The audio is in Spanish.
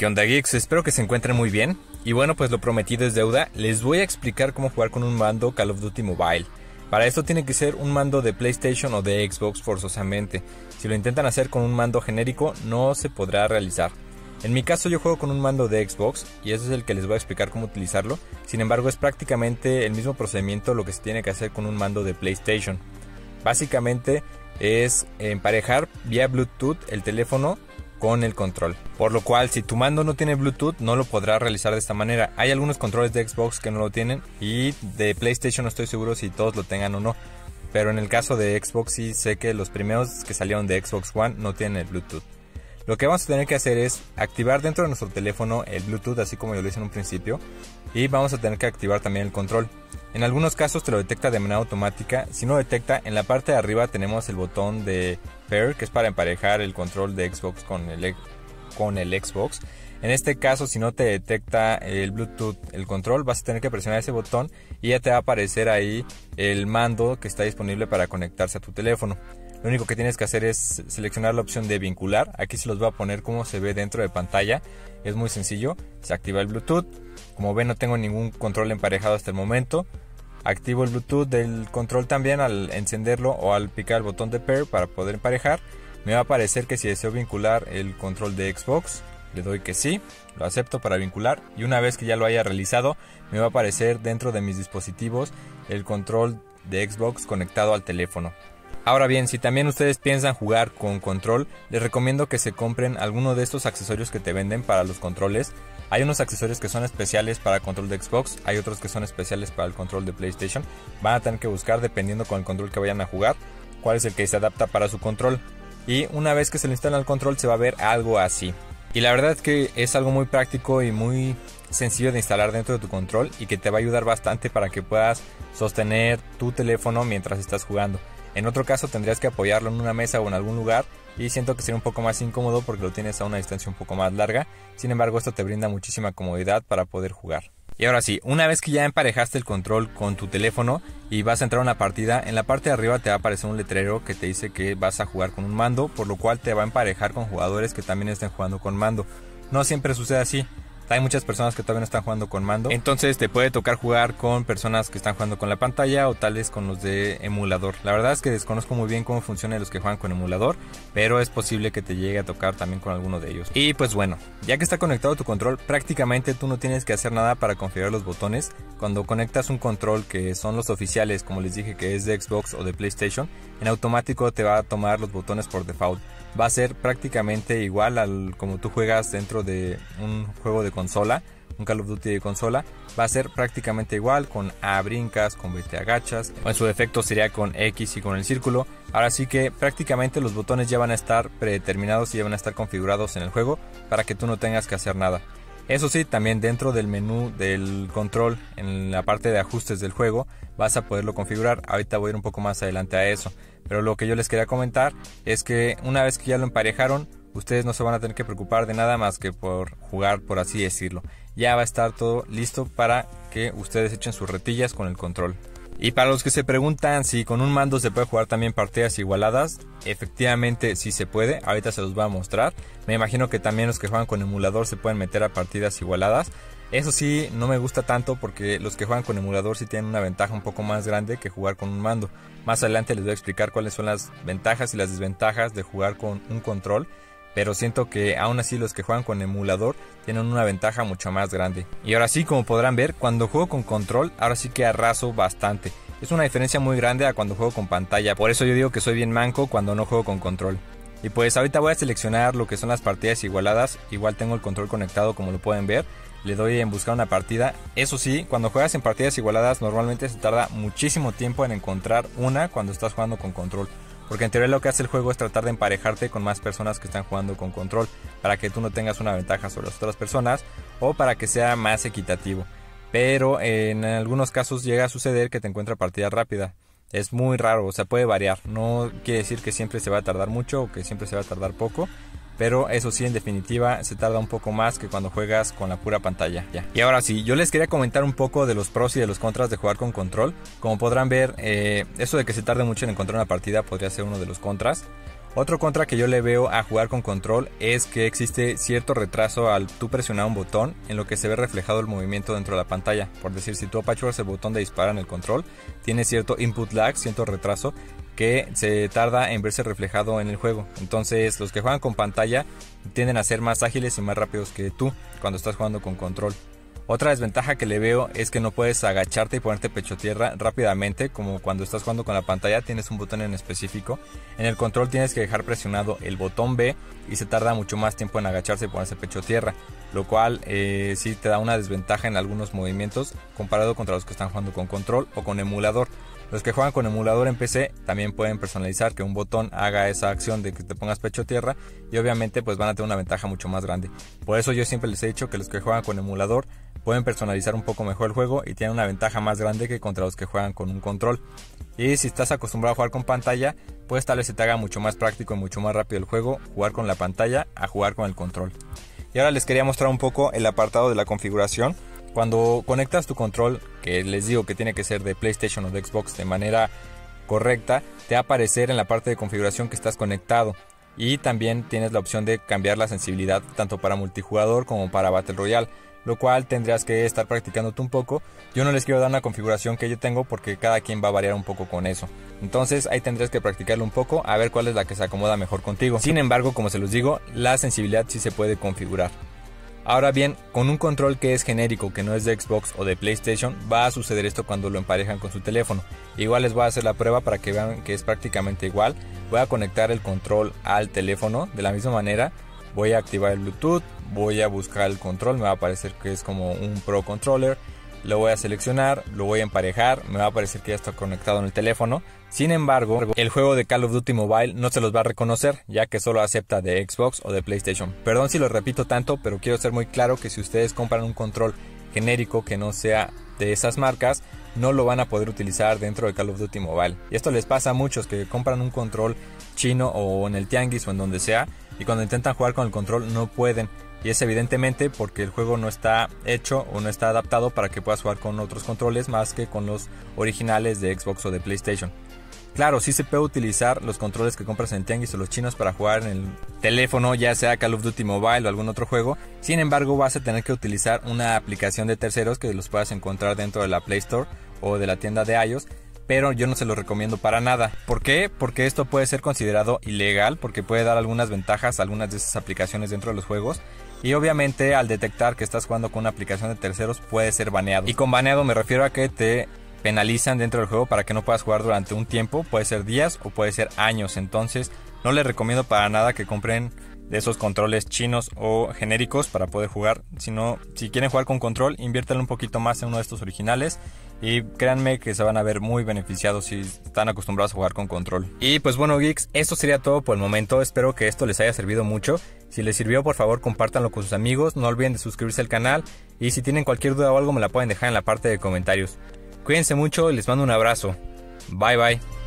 ¿Qué onda geeks? Espero que se encuentren muy bien. Y bueno, pues lo prometido es deuda. Les voy a explicar cómo jugar con un mando Call of Duty Mobile. Para esto tiene que ser un mando de PlayStation o de Xbox forzosamente. Si lo intentan hacer con un mando genérico no se podrá realizar. En mi caso yo juego con un mando de Xbox y ese es el que les voy a explicar cómo utilizarlo. Sin embargo es prácticamente el mismo procedimiento lo que se tiene que hacer con un mando de PlayStation. Básicamente es emparejar vía Bluetooth el teléfono con el control. Por lo cual, si tu mando no tiene Bluetooth, no lo podrás realizar de esta manera. Hay algunos controles de Xbox que no lo tienen y de PlayStation no estoy seguro si todos lo tengan o no. Pero en el caso de Xbox sí sé que los primeros que salieron de Xbox One no tienen Bluetooth. Lo que vamos a tener que hacer es activar dentro de nuestro teléfono el Bluetooth, así como yo lo hice en un principio, y vamos a tener que activar también el control. En algunos casos te lo detecta de manera automática, si no detecta, en la parte de arriba tenemos el botón de Pair, que es para emparejar el control de Xbox con el, con el Xbox. En este caso, si no te detecta el Bluetooth, el control, vas a tener que presionar ese botón y ya te va a aparecer ahí el mando que está disponible para conectarse a tu teléfono. Lo único que tienes que hacer es seleccionar la opción de vincular. Aquí se los voy a poner como se ve dentro de pantalla. Es muy sencillo. Se activa el Bluetooth. Como ven no tengo ningún control emparejado hasta el momento. Activo el Bluetooth del control también al encenderlo o al picar el botón de pair para poder emparejar. Me va a aparecer que si deseo vincular el control de Xbox, le doy que sí, lo acepto para vincular y una vez que ya lo haya realizado, me va a aparecer dentro de mis dispositivos el control de Xbox conectado al teléfono. Ahora bien, si también ustedes piensan jugar con control, les recomiendo que se compren alguno de estos accesorios que te venden para los controles. Hay unos accesorios que son especiales para control de Xbox, hay otros que son especiales para el control de PlayStation. Van a tener que buscar dependiendo con el control que vayan a jugar, cuál es el que se adapta para su control. Y una vez que se le instala el control se va a ver algo así. Y la verdad es que es algo muy práctico y muy sencillo de instalar dentro de tu control y que te va a ayudar bastante para que puedas sostener tu teléfono mientras estás jugando. En otro caso tendrías que apoyarlo en una mesa o en algún lugar y siento que sería un poco más incómodo porque lo tienes a una distancia un poco más larga. Sin embargo, esto te brinda muchísima comodidad para poder jugar. Y ahora sí, una vez que ya emparejaste el control con tu teléfono y vas a entrar a una partida, en la parte de arriba te va a aparecer un letrero que te dice que vas a jugar con un mando, por lo cual te va a emparejar con jugadores que también estén jugando con mando. No siempre sucede así. Hay muchas personas que todavía no están jugando con mando. Entonces te puede tocar jugar con personas que están jugando con la pantalla o tal vez con los de emulador. La verdad es que desconozco muy bien cómo funcionan los que juegan con emulador, pero es posible que te llegue a tocar también con alguno de ellos. Y pues bueno, ya que está conectado tu control, prácticamente tú no tienes que hacer nada para configurar los botones. Cuando conectas un control que son los oficiales, como les dije que es de Xbox o de PlayStation, en automático te va a tomar los botones por default va a ser prácticamente igual al como tú juegas dentro de un juego de consola, un Call of Duty de consola, va a ser prácticamente igual con A brincas, con B te agachas, en su defecto sería con X y con el círculo. Ahora sí que prácticamente los botones ya van a estar predeterminados y ya van a estar configurados en el juego para que tú no tengas que hacer nada. Eso sí, también dentro del menú del control, en la parte de ajustes del juego, vas a poderlo configurar. Ahorita voy a ir un poco más adelante a eso. Pero lo que yo les quería comentar es que una vez que ya lo emparejaron, ustedes no se van a tener que preocupar de nada más que por jugar, por así decirlo. Ya va a estar todo listo para que ustedes echen sus retillas con el control. Y para los que se preguntan si con un mando se puede jugar también partidas igualadas, efectivamente sí se puede, ahorita se los voy a mostrar. Me imagino que también los que juegan con emulador se pueden meter a partidas igualadas. Eso sí, no me gusta tanto porque los que juegan con emulador sí tienen una ventaja un poco más grande que jugar con un mando. Más adelante les voy a explicar cuáles son las ventajas y las desventajas de jugar con un control pero siento que aún así los que juegan con emulador tienen una ventaja mucho más grande. Y ahora sí, como podrán ver, cuando juego con control, ahora sí que arraso bastante. Es una diferencia muy grande a cuando juego con pantalla, por eso yo digo que soy bien manco cuando no juego con control. Y pues ahorita voy a seleccionar lo que son las partidas igualadas, igual tengo el control conectado como lo pueden ver, le doy en buscar una partida. Eso sí, cuando juegas en partidas igualadas normalmente se tarda muchísimo tiempo en encontrar una cuando estás jugando con control. Porque en teoría lo que hace el juego es tratar de emparejarte con más personas que están jugando con control, para que tú no tengas una ventaja sobre las otras personas o para que sea más equitativo. Pero en algunos casos llega a suceder que te encuentra partida rápida. Es muy raro, o sea, puede variar. No quiere decir que siempre se va a tardar mucho o que siempre se va a tardar poco pero eso sí, en definitiva, se tarda un poco más que cuando juegas con la pura pantalla. Ya. Y ahora sí, yo les quería comentar un poco de los pros y de los contras de jugar con control. Como podrán ver, eh, eso de que se tarde mucho en encontrar una partida podría ser uno de los contras. Otro contra que yo le veo a jugar con control es que existe cierto retraso al tú presionar un botón en lo que se ve reflejado el movimiento dentro de la pantalla. Por decir, si tú apachurras el botón de disparar en el control, tiene cierto input lag, cierto retraso que se tarda en verse reflejado en el juego. Entonces, los que juegan con pantalla tienden a ser más ágiles y más rápidos que tú cuando estás jugando con control. Otra desventaja que le veo es que no puedes agacharte y ponerte pecho tierra rápidamente como cuando estás jugando con la pantalla tienes un botón en específico. En el control tienes que dejar presionado el botón B y se tarda mucho más tiempo en agacharse y ponerse pecho tierra, lo cual eh, sí te da una desventaja en algunos movimientos comparado contra los que están jugando con control o con emulador. Los que juegan con emulador en PC también pueden personalizar que un botón haga esa acción de que te pongas pecho tierra y obviamente pues van a tener una ventaja mucho más grande. Por eso yo siempre les he dicho que los que juegan con emulador pueden personalizar un poco mejor el juego y tienen una ventaja más grande que contra los que juegan con un control. Y si estás acostumbrado a jugar con pantalla, pues tal vez se te haga mucho más práctico y mucho más rápido el juego jugar con la pantalla a jugar con el control. Y ahora les quería mostrar un poco el apartado de la configuración cuando conectas tu control, que les digo que tiene que ser de PlayStation o de Xbox de manera correcta, te va aparecer en la parte de configuración que estás conectado. Y también tienes la opción de cambiar la sensibilidad tanto para multijugador como para Battle Royale, lo cual tendrías que estar practicándote un poco. Yo no les quiero dar una configuración que yo tengo porque cada quien va a variar un poco con eso. Entonces ahí tendrías que practicarlo un poco a ver cuál es la que se acomoda mejor contigo. Sin embargo, como se los digo, la sensibilidad sí se puede configurar. Ahora bien, con un control que es genérico, que no es de Xbox o de PlayStation, va a suceder esto cuando lo emparejan con su teléfono. Igual les voy a hacer la prueba para que vean que es prácticamente igual. Voy a conectar el control al teléfono de la misma manera. Voy a activar el Bluetooth, voy a buscar el control, me va a parecer que es como un Pro Controller lo voy a seleccionar, lo voy a emparejar, me va a parecer que ya está conectado en el teléfono. Sin embargo, el juego de Call of Duty Mobile no se los va a reconocer, ya que solo acepta de Xbox o de PlayStation. Perdón si lo repito tanto, pero quiero ser muy claro que si ustedes compran un control genérico que no sea de esas marcas, no lo van a poder utilizar dentro de Call of Duty Mobile. Y esto les pasa a muchos que compran un control chino o en el tianguis o en donde sea, y cuando intentan jugar con el control no pueden y es evidentemente porque el juego no está hecho o no está adaptado para que puedas jugar con otros controles más que con los originales de Xbox o de PlayStation. Claro, sí se puede utilizar los controles que compras en Tianguis o los chinos para jugar en el teléfono, ya sea Call of Duty Mobile o algún otro juego. Sin embargo, vas a tener que utilizar una aplicación de terceros que los puedas encontrar dentro de la Play Store o de la tienda de iOS pero yo no se lo recomiendo para nada. ¿Por qué? Porque esto puede ser considerado ilegal, porque puede dar algunas ventajas a algunas de esas aplicaciones dentro de los juegos. Y obviamente al detectar que estás jugando con una aplicación de terceros puede ser baneado. Y con baneado me refiero a que te penalizan dentro del juego para que no puedas jugar durante un tiempo, puede ser días o puede ser años. Entonces no les recomiendo para nada que compren de esos controles chinos o genéricos para poder jugar. Sino, si quieren jugar con control, inviértanle un poquito más en uno de estos originales y créanme que se van a ver muy beneficiados si están acostumbrados a jugar con control. Y pues bueno geeks, esto sería todo por el momento. Espero que esto les haya servido mucho. Si les sirvió por favor compártanlo con sus amigos. No olviden de suscribirse al canal. Y si tienen cualquier duda o algo me la pueden dejar en la parte de comentarios. Cuídense mucho y les mando un abrazo. Bye bye.